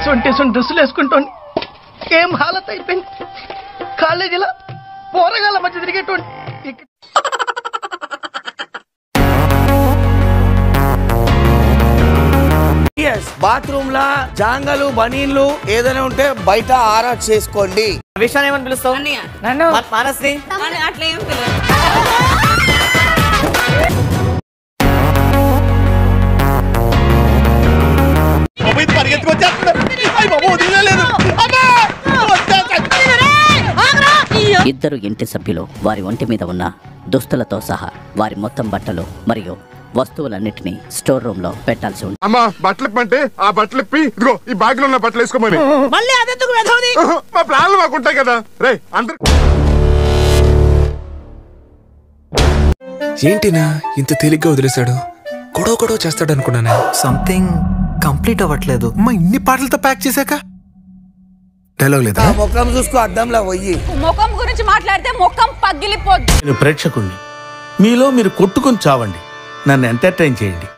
ఎటువంటి డ్రెస్సులు వేసుకుంటోండి ఏం హాలత్ అయిపోయింది కాలేజీలో పోరగాళ్ళ మధ్య తిరిగేటువంటి ఇక- బాత్రూమ్ లా జాంగలు బనీన్లు ఏదైనా ఉంటే బయట ఆరా చేసుకోండి. విషయాన్ని ఏమని పిలుస్తావు? నన్ను? మానస్ని? అట్లా ఏం పిల్లలు ఇద్దరు ఇంటి సభ్యులు వారి ఒంటి మీద ఉన్న దుస్తులతో సహా వారి మొత్తం బట్టలు మరియు వస్తువులన్నిటినీ స్టోర్ రూమ్లో పెట్టాల్సి ఉంది. అమ్మా బట్టలు ఇప్పంటే ఆ బట్టలు ఇప్పి. ఇదిగో ఈ బ్యాగ్లో ఉన్న బట్టలు వేసుకోమని. మళ్ళీ అదెందుకు వెధవది? మా ప్లాన్లు మాకు ఉంటాయి కదా. రే అందరు ఏంటినా ఇంత తేలిగ్గా వదిలేశాడు? గొడవ గొడవ చేస్తాడు అనుకున్నానే సంథింగ్ కంప్లీట్ అవ్వట్లేదు. అమ్మా ఇన్ని పాటలతో ప్యాక్ చేశాక? డైలాగ్ లేదా? ముఖం చూసుకో అద్దంలో పోయి. ముఖం గురించి మాట్లాడితే ముఖం పగిలిపోద్ది. నేను ప్రేక్షకుణ్ణి. మీలో మీరు కొట్టుకొని చావండి. నన్ను ఎంటర్టైన్ చేయండి.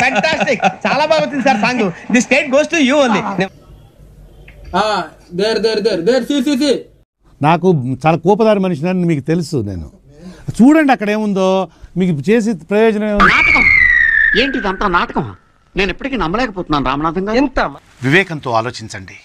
ఫ్యాంటాస్టిక్ చాలా బాగా వచ్చింది sir song. The state goes to you ఉంది నాకు చాలా కోపదారి మనిషిని మీకు తెలుసు నేను. చూడండి అక్కడ ఏముందో మీకు చేసి ప్రయోజనం ఏంటి ఇదంతా నాటకం నేను ఎప్పటికీ నమ్మలేకపోతున్నాను రామనాథం గారు. ఎంత వివేకంతో ఆలోచించండి.